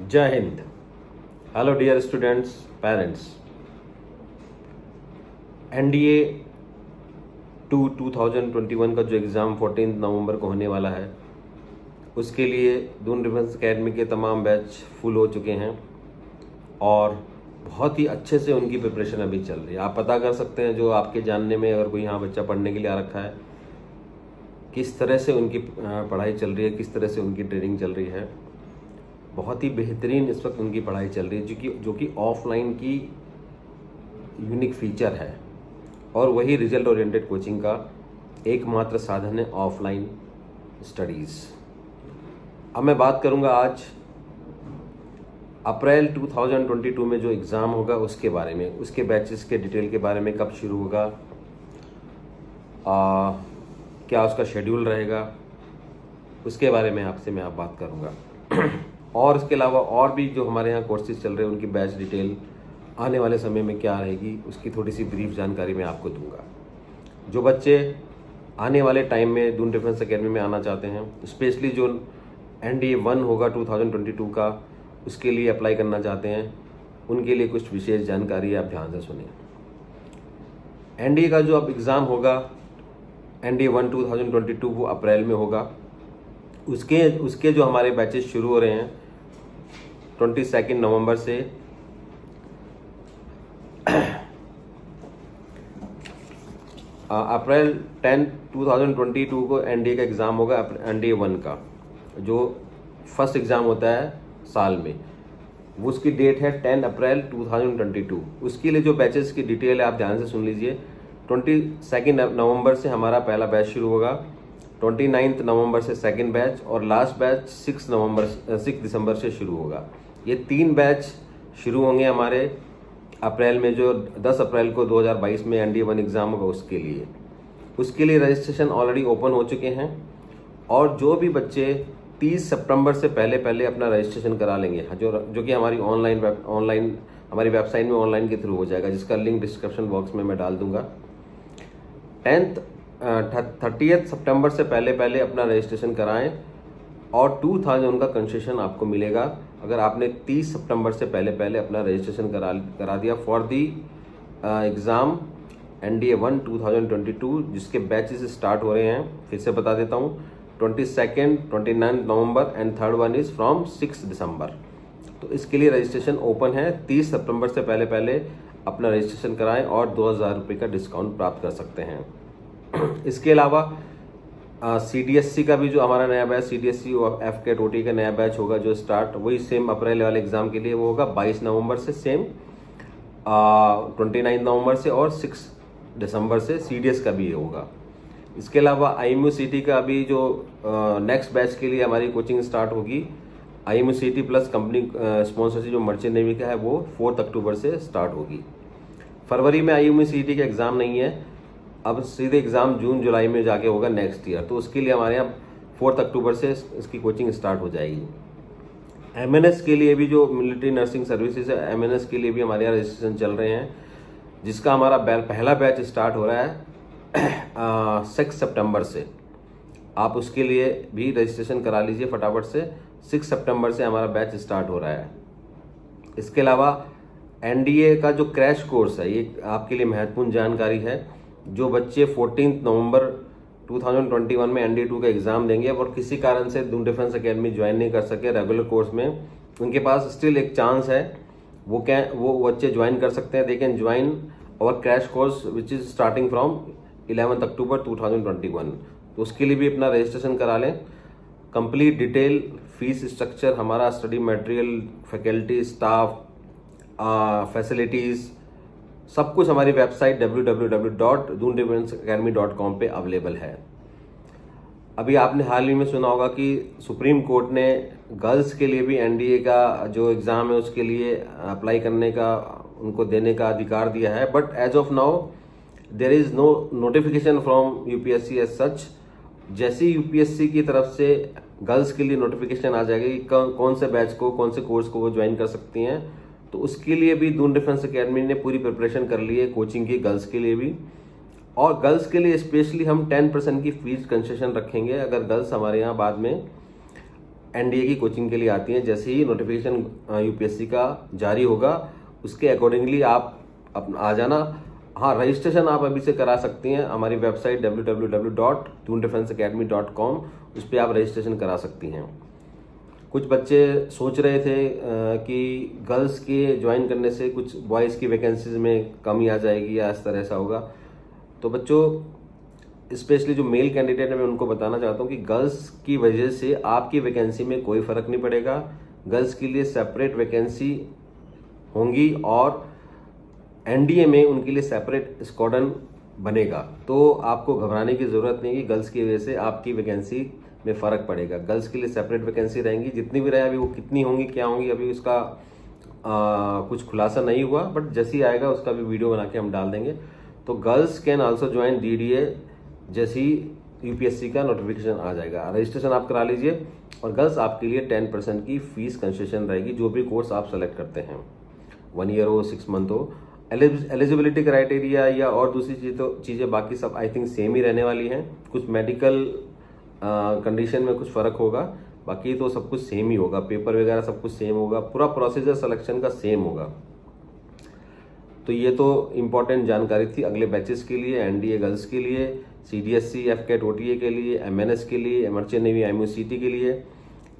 जय Hind. Hello dear students parents NDA two 2021 का जो एग्ज़ाम 14 नवंबर को होने वाला है, उसके लिए दून डिफेंस अकेडमी के तमाम बैच फुल हो चुके हैं और बहुत ही अच्छे से उनकी प्रिपरेशन अभी चल रही है। आप पता कर सकते हैं जो आपके जानने में अगर कोई यहाँ बच्चा पढ़ने के लिए आ रखा है, किस तरह से उनकी पढ़ाई चल रही है, किस तरह से उनकी ट्रेनिंग चल रही है। बहुत ही बेहतरीन इस वक्त उनकी पढ़ाई चल रही है जो कि जो कि ऑफलाइन की यूनिक फीचर है। और वही रिज़ल्ट ओरिएंटेड कोचिंग का एकमात्र साधन है ऑफलाइन स्टडीज़ अब मैं बात करूँगा आज अप्रैल 2022 में जो एग्ज़ाम होगा उसके बारे में उसके बैचेस के डिटेल के बारे में कब शुरू होगा आ, क्या उसका शेड्यूल रहेगा उसके बारे में आपसे मैं आप बात करूँगा। और इसके अलावा और भी जो हमारे यहाँ कोर्सेज चल रहे हैं, उनकी बैच डिटेल आने वाले समय में क्या रहेगी, उसकी थोड़ी सी ब्रीफ जानकारी मैं आपको दूँगा। जो बच्चे आने वाले टाइम में दून डिफेंस अकेडमी में आना चाहते हैं स्पेशली जो एन डी ए वन होगा 2022 का, उसके लिए अप्लाई करना चाहते हैं, उनके लिए कुछ विशेष जानकारी आप ध्यान से सुने। एन का जो अब एग्ज़ाम होगा N D A one two वो अप्रैल में होगा। उसके उसके जो हमारे बैचेस शुरू हो रहे हैं ट्वेंटी सेकेंड नवंबर से April ten two thousand twenty two को एनडीए का एग्ज़ाम होगा एनडीए वन का, जो फ़र्स्ट एग्ज़ाम होता है साल में। उसकी डेट है ten April two thousand twenty two उसके लिए जो बैचेस की डिटेल है, आप ध्यान से सुन लीजिए। ट्वेंटी सेकेंड नवंबर से हमारा पहला बैच शुरू होगा। ट्वेंटी नाइन्थ नवंबर से सेकेंड बैच और last batch six November six December से शुरू होगा। ये तीन बैच शुरू होंगे हमारे अप्रैल में जो 10 अप्रैल को 2022 में एन डी वन एग्ज़ाम होगा उसके लिए। उसके लिए रजिस्ट्रेशन ऑलरेडी ओपन हो चुके हैं और जो भी बच्चे 30 सितंबर से पहले पहले अपना रजिस्ट्रेशन करा लेंगे जो जो कि हमारी ऑनलाइन ऑनलाइन, हमारी वेबसाइट में ऑनलाइन के थ्रू हो जाएगा, जिसका लिंक डिस्क्रिप्शन बॉक्स में मैं डाल दूँगा। टेंथ थर्टीथ सितंबर से पहले पहले अपना रजिस्ट्रेशन कराएँ और टू थाउज़ेंड उनका कंसेशन आपको मिलेगा। अगर आपने 30 सितंबर से पहले पहले अपना रजिस्ट्रेशन करा करा दिया for the exam N D A one two thousand twenty two जिसके बैचेस स्टार्ट हो रहे हैं, फिर से बता देता हूँ twenty second twenty nine November and third one is from six December तो इसके लिए रजिस्ट्रेशन ओपन है। तीस सितंबर से पहले पहले अपना रजिस्ट्रेशन कराएँ और दो हज़ार रुपये का डिस्काउंट प्राप्त कर सकते हैं। इसके अलावा सी डी एस सी का भी जो हमारा नया batch C D S C और एफ़ के टोटी का नया बैच होगा जो स्टार्ट वही सेम अप्रैल वाले एग्ज़ाम के लिए वो होगा 22 नवंबर से सेम ट्वेंटी नाइन नवंबर से और 6 दिसंबर से सी डी एस का भी होगा। इसके अलावा I M U C T का अभी जो नेक्स्ट बैच के लिए हमारी कोचिंग स्टार्ट होगी I M U C T plus company sponsorship जो मर्चेंट नेवी का है, वो फोर्थ अक्टूबर से स्टार्ट होगी। फरवरी में आई एम सी टी का एग्ज़ाम नहीं है अब सीधे एग्ज़ाम जून, जुलाई में जाके होगा नेक्स्ट ईयर तो उसके लिए हमारे यहाँ फोर्थ अक्टूबर से इसकी कोचिंग स्टार्ट हो जाएगी। एमएनएस के लिए भी जो मिलिट्री नर्सिंग सर्विसेज़ है एमएनएस के लिए भी हमारे यहाँ रजिस्ट्रेशन चल रहे हैं, जिसका हमारा पहला बैच स्टार्ट हो रहा है सिक्स सितंबर से। आप उसके लिए भी रजिस्ट्रेशन करा लीजिए फटाफट से। सिक्स सितंबर से हमारा बैच स्टार्ट हो रहा है। इसके अलावा एनडीए का जो क्रैश कोर्स है, ये आपके लिए महत्वपूर्ण जानकारी है। जो बच्चे फोर्टीन नवंबर 2021 में एनडी टू का एग्ज़ाम देंगे और किसी कारण से दून डिफेंस अकेडमी ज्वाइन नहीं कर सके रेगुलर कोर्स में, उनके पास स्टिल एक चांस है, वो क्या, वो बच्चे ज्वाइन कर सकते हैं। दे कैन ज्वाइन और crash course which is starting from eleventh October 2021 तो उसके लिए भी अपना रजिस्ट्रेशन करा लें। कंप्लीट डिटेल फ़ीस स्ट्रक्चर हमारा study material faculty staff facilities सब कुछ हमारी वेबसाइट www.doondeventsacademy.com पे अवेलेबल है। अभी आपने हाल ही में सुना होगा कि सुप्रीम कोर्ट ने गर्ल्स के लिए भी एनडीए का जो एग्ज़ाम है उसके लिए अप्लाई करने का, उनको देने का अधिकार दिया है। But as of now there is no notification from UPSC as such जैसी यूपीएससी की तरफ़ से गर्ल्स के लिए नोटिफिकेशन आ जाएगी कौन से बैच को, कौन से कोर्स को वो ज्वाइन कर सकती हैं तो उसके लिए भी दून डिफेंस अकेडमी ने पूरी प्रिपरेशन कर ली है कोचिंग की गर्ल्स के लिए भी। और गर्ल्स के लिए स्पेशली हम टेन परसेंट की फ़ीस कंसेशन रखेंगे, अगर गर्ल्स हमारे यहाँ बाद में एनडीए की कोचिंग के लिए आती हैं, जैसे ही नोटिफिकेशन यूपीएससी का जारी होगा, उसके अकॉर्डिंगली आप अपना, आ जाना। हाँ रजिस्ट्रेशन आप अभी से करा सकती हैं, हमारी वेबसाइट www.tunedefenseacademy.com उस पर आप रजिस्ट्रेशन करा सकती हैं। कुछ बच्चे सोच रहे थे कि गर्ल्स के ज्वाइन करने से कुछ बॉयज़ की वैकेंसीज में कमी आ जाएगी या इस तरह ऐसा होगा। तो बच्चों स्पेशली जो मेल कैंडिडेट है, मैं उनको बताना चाहता हूँ कि गर्ल्स की वजह से आपकी वैकेंसी में कोई फ़र्क नहीं पड़ेगा। गर्ल्स के लिए सेपरेट वैकेंसी होंगी और एनडीए में उनके लिए सेपरेट स्क्वाडन बनेगा। तो आपको घबराने की ज़रूरत नहीं है गर्ल्स की वजह से आपकी वैकेंसी में फ़र्क पड़ेगा। गर्ल्स के लिए सेपरेट वैकेंसी रहेंगी। जितनी भी रहे अभी वो कितनी होंगी क्या होंगी अभी उसका आ, कुछ खुलासा नहीं हुआ बट जैसे ही आएगा उसका भी वीडियो बना के हम डाल देंगे। तो girls can also join D D A जैसी यूपीएससी का नोटिफिकेशन आ जाएगा। रजिस्ट्रेशन आप करा लीजिए और गर्ल्स आपके लिए टेन परसेंट की फ़ीस कंसेशन रहेगी जो भी कोर्स आप सेलेक्ट करते हैं। वन ईयर हो सिक्स मंथ हो। एलिजिबिलिटी क्राइटेरिया या और दूसरी चीज़ तो चीज़ें बाकी सब आई थिंक सेम ही रहने वाली हैं। कुछ मेडिकल कंडीशन में कुछ फ़र्क होगा। बाकी तो सब कुछ सेम ही होगा। पेपर वगैरह सब कुछ सेम होगा। पूरा प्रोसीजर सिलेक्शन का सेम होगा। तो ये तो इम्पोर्टेंट जानकारी थी अगले बैचेस के लिए एनडीए गर्ल्स के लिए सीडीएससी एफ़ कैट ओटीए के लिए एमएनएस के लिए एमर्चेंट नेवी एमयूसीटी के लिए।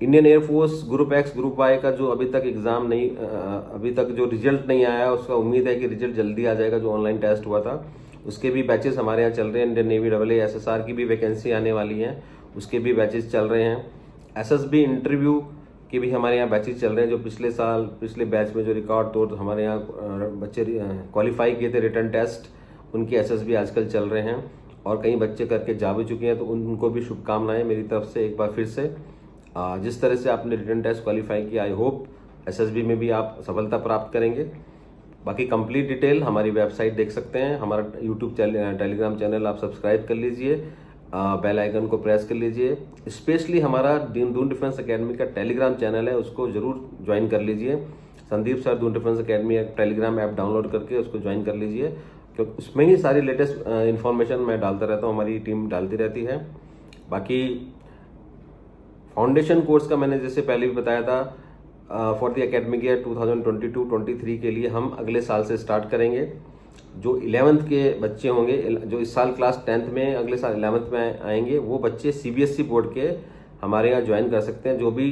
Indian air force group X group Y का जो अभी तक एग्ज़ाम नहीं अभी तक जो रिज़ल्ट नहीं आया, उसका उम्मीद है कि रिज़ल्ट जल्दी आ जाएगा जो ऑनलाइन टेस्ट हुआ था। उसके भी बैचेस हमारे यहाँ चल रहे हैं। Indian navy double S S R की भी वैकेंसी आने वाली है। उसके भी बैचेस चल रहे हैं। एस एस बी इंटरव्यू के भी हमारे यहाँ बैचेस चल रहे हैं, जो पिछले साल, पिछले बैच में जो रिकॉर्ड तोड़ हमारे यहाँ बच्चे क्वालिफाई किए थे रिटर्न टेस्ट उनके एस एस बी आजकल चल रहे हैं। और कई बच्चे करके जा भी चुके हैं तो उनको भी शुभकामनाएँ मेरी तरफ़ से एक बार फिर से। जिस तरह से आपने रिटर्न टेस्ट क्वालिफाई किया आई होप एसएसबी में भी आप सफलता प्राप्त करेंगे। बाकी कंप्लीट डिटेल हमारी वेबसाइट देख सकते हैं, हमारा यूट्यूब चैनल टेलीग्राम चैनल आप सब्सक्राइब कर लीजिए। बेल आइकन को प्रेस कर लीजिए। स्पेशली हमारा दून डिफेंस अकेडमी का टेलीग्राम चैनल है, उसको ज़रूर ज्वाइन कर लीजिए। Sandeep sir Doon defence academy Telegram app download करके उसको ज्वाइन कर लीजिए। क्योंकि उसमें ही सारी लेटेस्ट इन्फॉर्मेशन मैं डालता रहता हूँ, हमारी टीम डालती रहती है। बाकी फाउंडेशन कोर्स का मैंने जैसे पहले भी बताया था फॉर द एकेडमिक ईयर 2022-23 के लिए हम अगले साल से स्टार्ट करेंगे। जो इलेवेंथ के बच्चे होंगे, जो इस साल क्लास टेंथ में, अगले साल इलेवेंथ में आएँगे, वो बच्चे सीबीएसई बोर्ड के हमारे यहाँ ज्वाइन कर सकते हैं, जो भी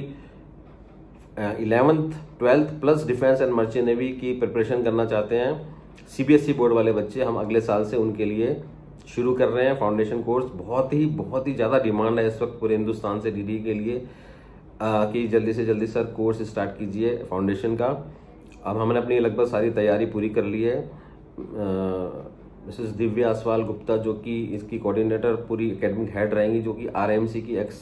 eleventh twelfth plus defence and merchant navy की प्रिपरेशन करना चाहते हैं सीबीएसई बोर्ड वाले बच्चे हम अगले साल से उनके लिए शुरू कर रहे हैं फाउंडेशन कोर्स बहुत ही बहुत ही ज़्यादा डिमांड है इस वक्त पूरे हिंदुस्तान से डी के लिए कि जल्दी से जल्दी सर कोर्स स्टार्ट कीजिए फाउंडेशन का। अब हमने अपनी लगभग सारी तैयारी पूरी कर ली है। मिसेस दिव्या असवाल गुप्ता जो कि इसकी कोऑर्डिनेटर पूरी एकेडमिक हेड रहेंगी जो कि आरएमसी की एक्स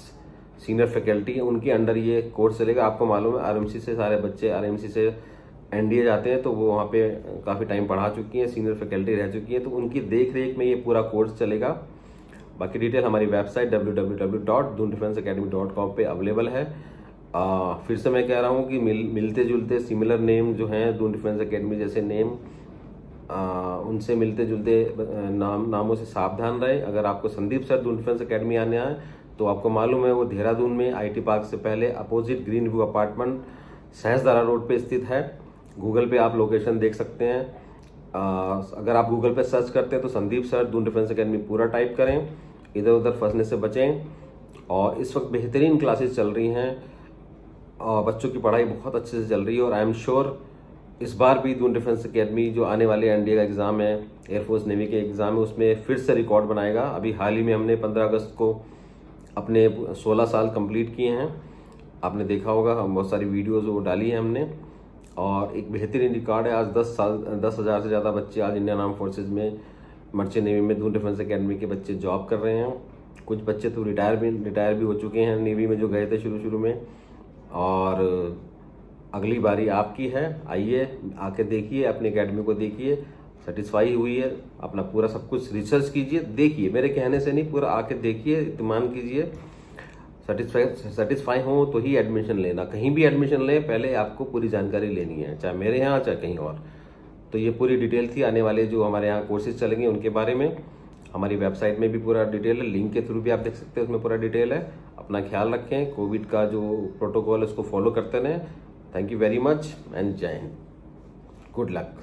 सीनियर फैकल्टी है उनके अंडर ये कोर्स चलेगा। आपको मालूम है आरएमसी से सारे बच्चे आरएमसी से एनडीए जाते हैं तो वो वहाँ पे काफ़ी टाइम पढ़ा चुकी हैं सीनियर फैकल्टी रह चुकी हैं तो उनकी देख रेख में ये पूरा कोर्स चलेगा। बाकी डिटेल हमारी वेबसाइट www.dunDefenseacademy.com पे अवेलेबल है। आ, फिर से मैं कह रहा हूँ कि मिल, मिलते जुलते सिमिलर नेम जो हैं दून डिफेंस अकेडमी जैसे नेम उनसे मिलते जुलते नाम नामों से सावधान रहे। अगर आपको Sandeep sir Doon defence academy आने आए तो आपको मालूम है वो देहरादून में आईटी पार्क से पहले opposite green view apartment Sahastradhara road पे स्थित है। गूगल पे आप लोकेशन देख सकते हैं। आ, अगर आप गूगल पे सर्च करते हैं तो Sandeep sir Doon defence academy पूरा टाइप करें। इधर उधर फंसने से बचें। और इस वक्त बेहतरीन क्लासेस चल रही हैं। और बच्चों की पढ़ाई बहुत अच्छे से चल रही है और आई एम श्योर इस बार भी दून डिफेंस अकेडमी जो आने वाले एनडीए का एग्ज़ाम है एयरफोर्स नेवी के एग्ज़ाम है, उसमें फिर से रिकॉर्ड बनाएगा। अभी हाल ही में हमने 15 अगस्त को अपने 16 साल कंप्लीट किए हैं। आपने देखा होगा, हम बहुत सारी वीडियोज़ वो डाली हैं हमने। और एक बेहतरीन रिकॉर्ड है, आज दस साल, दस हज़ार से ज़्यादा बच्चे आज इंडियन आर्म फोर्सेज में मर्चेंट नेवी में दून डिफेंस अकेडमी के बच्चे जॉब कर रहे हैं। कुछ बच्चे तो रिटायर भी रिटायर भी हो चुके हैं नेवी में जो गए थे शुरू शुरू में। और अगली बारी आपकी है, आइए, आके देखिए, अपनी अकेडमी को देखिए सेटिस्फाई हुई है, अपना पूरा सब कुछ रिसर्च कीजिए, देखिए, मेरे कहने से नहीं, पूरा आके देखिए इतमान कीजिए। सेटिस्फाई सेटिस्फाई हो तो ही एडमिशन लेना, कहीं भी एडमिशन लें, पहले आपको पूरी जानकारी लेनी है, चाहे मेरे यहाँ, चाहे कहीं और। तो ये पूरी डिटेल थी, आने वाले जो हमारे यहाँ कोर्सेज चलेंगे, उनके बारे में। हमारी वेबसाइट में भी पूरा डिटेल है लिंक के थ्रू भी आप देख सकते हैं, उसमें पूरा डिटेल है। अपना ख्याल रखें कोविड का जो प्रोटोकॉल है, उसको फॉलो करते रहें। Thank you very much and जय हिंद गुड लक